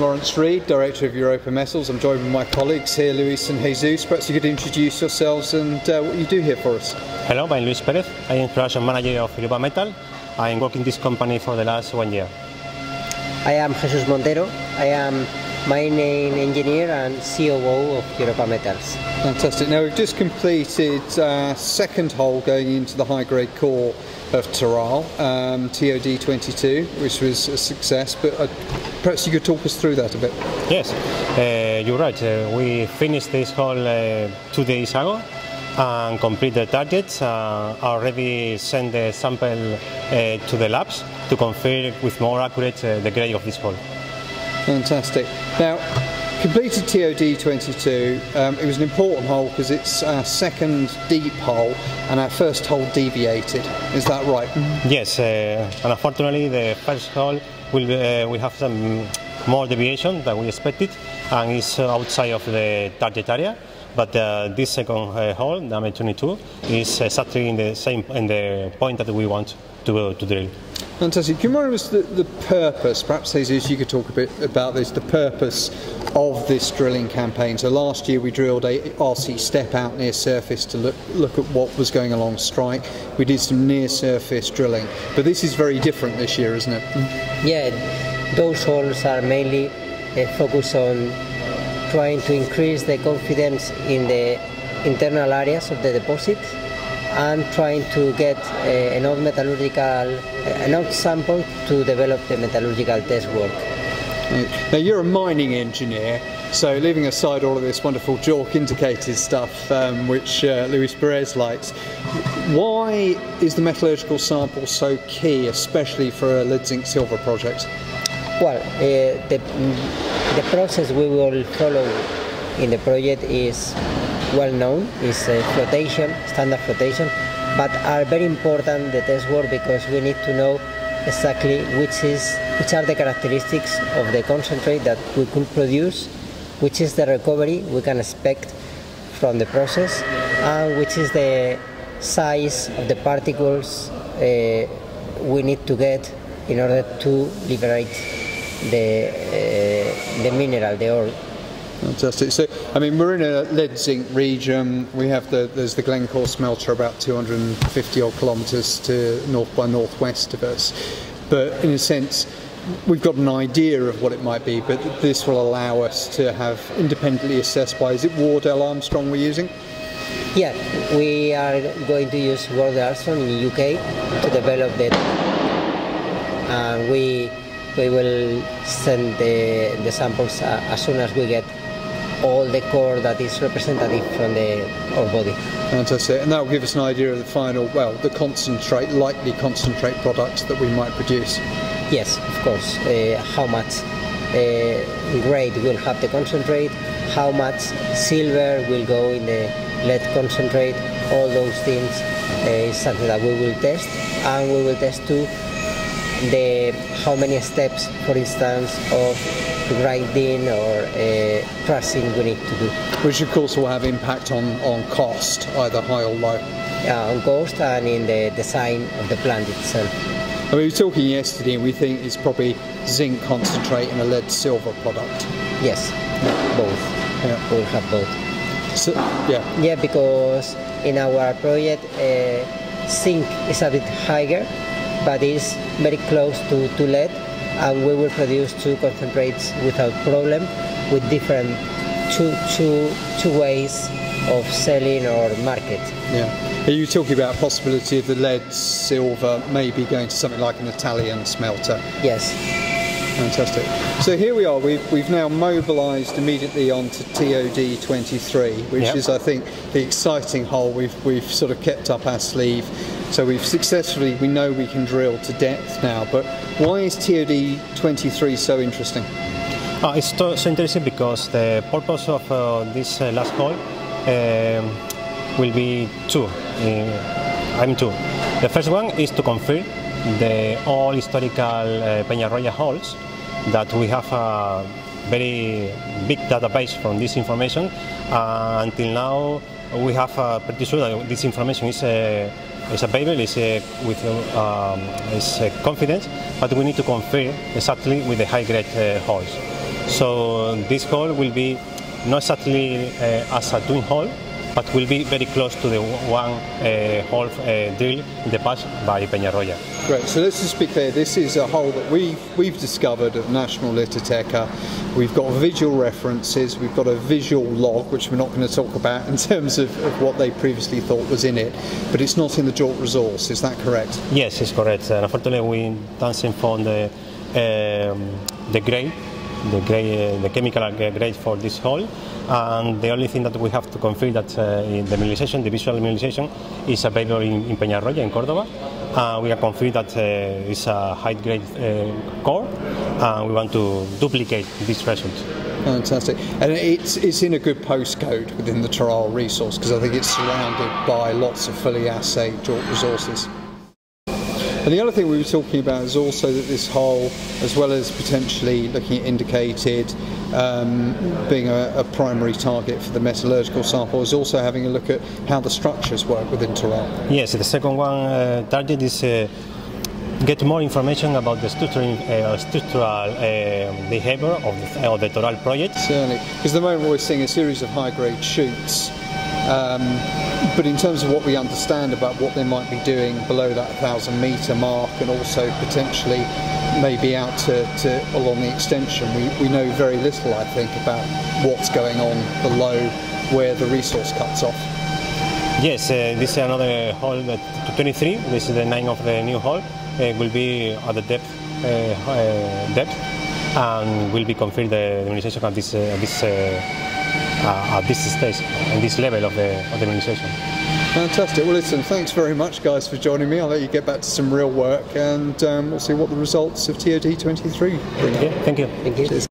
I'm Laurence Read, Director of Europa Metals. I'm joined with my colleagues here, Luis and Jesus. Perhaps you could introduce yourselves and uh, what you do here for us. Hello, I'm Luis Perez. I am production manager of Europa Metal. I am working this company for the last one year. I am Jesus Montero. I am mining engineer and COO of Europa Metals. Fantastic. Now we've just completed uh, second hole going into the high grade core of Toral, um, TOD22, which was a success, but uh, perhaps you could talk us through that a bit. Yes, uh, you're right. Uh, we finished this hole uh, two days ago and complete the targets. Uh, already sent the sample uh, to the labs to confirm with more accurate the grade of this hole. Fantastic. Now, completed TOD 22. Um, it was an important hole because it's our second deep hole and our first hole deviated. Is that right? Yes, uh, and unfortunately the first hole will, uh, have some more deviation than we expected and it's outside of the target area. But uh, this second uh, hole, number 22, is exactly in the same in the point that we want to, to drill. Fantastic. Can you remind us the, the purpose? Perhaps, Jesus, you could talk a bit about this. The purpose of this drilling campaign. So last year we drilled a RC step out near surface to look look at what was going along strike. We did some near surface drilling, but this is very different this year, isn't it? Yeah, those holes are mainly uh, focused on trying to increase the confidence in the internal areas of the deposit and trying to get uh, enough metallurgical, uh, enough sample to develop the metallurgical test work. Now you're a mining engineer, so leaving aside all of this wonderful JORC indicated stuff, um, which uh, Luis Perez likes, why is the metallurgical sample so key, especially for a lead zinc silver project? Well, uh, the, the process we will follow in the project is well known, is uh, flotation, standard flotation, but are very important the test work because we need to know exactly which is which are the characteristics of the concentrate that we could produce, which is the recovery we can expect from the process, and which is the size of the particles uh, we need to get in order to liberate the, uh, the mineral, the ore. Fantastic. So, I mean, we're in a lead zinc region. We have the there's the Glencore smelter about 250 odd kilometres to north by northwest of us. But in a sense, we've got an idea of what it might be. But this will allow us to have independently assessed by is it Wardell Armstrong we're using? Yeah, we are going to use Wardell Armstrong in the UK to develop that. And we we will send the, the samples uh, as soon as we get all the core that is representative from the ore body. Fantastic, and that will give us an idea of the final, well, the concentrate, likely concentrate products that we might produce. Yes, of course. Uh, how much uh, grade will have the concentrate, how much silver will go in the lead concentrate, all those things uh, is something that we will test, and we will test too the how many steps, for instance, of grinding or uh, pressing we need to do. Which of course will have impact on, on cost, either high or low. Yeah, on cost and in the design of the plant itself. I mean, we were talking yesterday and we think it's probably zinc concentrate and a lead silver product. Yes, both. Yeah. We'll have both. So, yeah. Yeah, because in our project, uh, zinc is a bit higher, but it's very close to, to lead and we will produce two concentrates without problem with different two, two, two ways of selling or market. Yeah. Are you talking about possibility of the lead silver maybe going to something like an Italian smelter? Yes. Fantastic. So here we are, we've, we've now mobilised immediately onto TOD 23, which yep. is, I think, the exciting hole we've, we've sort of kept up our sleeve. So we've successfully, we know we can drill to depth now, but why is TOD 23 so interesting? Uh, it's so, interesting because the purpose of uh, this uh, last hole um, will be two. Uh, I'm two. The first one is to confirm the all historical uh, Peñarroya holes that we have a very big database from this information. Uh, until now, we have uh, pretty sure that this information is uh, is available, it's uh, with um, is uh, confidence, but we need to confirm exactly with the high grade holes. So this hole will be not exactly uh, as a twin hole, but will be very close to the one uh, hole uh, drilled in the past by Peñarroya. Great. So let's just be clear. This is a hole that we've we've discovered at National Litoteca. We've got visual references. We've got a visual log, which we're not going to talk about in terms of, of what they previously thought was in it. But it's not in the JORC resource. Is that correct? Yes, it's correct. Uh, unfortunately, we doesn't found the um, the grade, the grade, the chemical grade for this hole. And the only thing that we have to confirm that uh, the mineralization, the visual mineralization, is available in, in Peñarroya, in Cordoba. Uh, we are confident that uh, it's a high-grade uh, core, and we want to duplicate this result. Fantastic. And it's, it's in a good postcode within the Toral resource because I think it's surrounded by lots of fully assayed resources. And the other thing we were talking about is also that this hole, as well as potentially looking at indicated um, being a, a, primary target for the metallurgical sample, is also having a look at how the structures work within Toral. Yes, the second one uh, target is uh, get more information about the structural, uh, structural uh, behavior of the, of the Toral project. Certainly, because at the moment we're seeing a series of high-grade shoots um, but in terms of what we understand about what they might be doing below that 1,000 metre mark and also potentially maybe out to, to along the extension, we, we know very little, I think, about what's going on below where the resource cuts off. Yes, uh, this is another hole, uh, 23. This is the name of the new hole. It will be at the depth, uh, uh depth, and will be confirmed the mineralization of this, uh, this uh, at this stage and this level of the, of the administration. Fantastic. Well, listen, thanks very much, guys, for joining me. I'll let you get back to some real work and um, we'll see what the results of TOD 23 bring yeah, thank you. Thank you. Cheers.